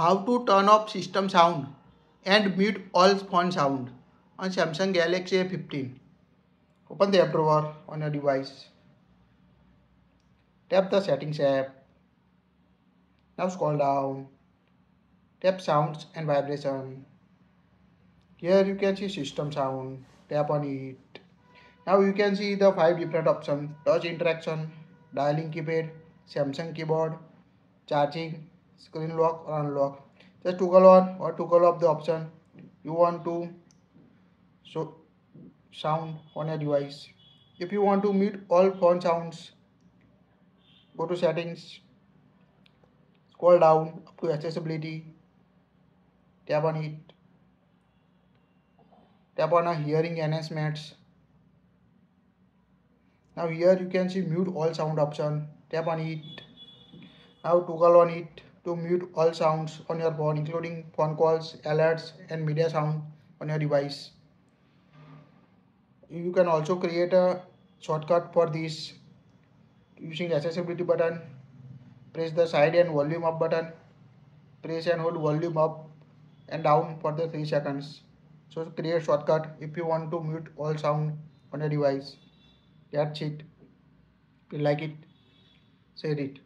how to turn off system sound and mute all phone sound on Samsung Galaxy A15. Open the app drawer on your device. Tap the settings app. Now scroll down. Tap sounds and vibration. Here you can see system sound. Tap on it. Now you can see the five different options. Touch interaction, dialing keypad, Samsung keyboard, charging, screen lock or unlock. Just toggle on or toggle off the option you want to so sound on your device. If you want to mute all phone sounds go to settings scroll down up to accessibility tap on it tap on a hearing enhancements. Now here you can see mute all sound option tap on it now toggle on it to mute all sounds on your phone including phone calls, alerts and media sound on your device. You can also create a shortcut for this using accessibility button. Press the side and volume up button. Press and hold volume up and down for the 3 seconds. So create shortcut if you want to mute all sound on your device. That's it. If you like it, share it.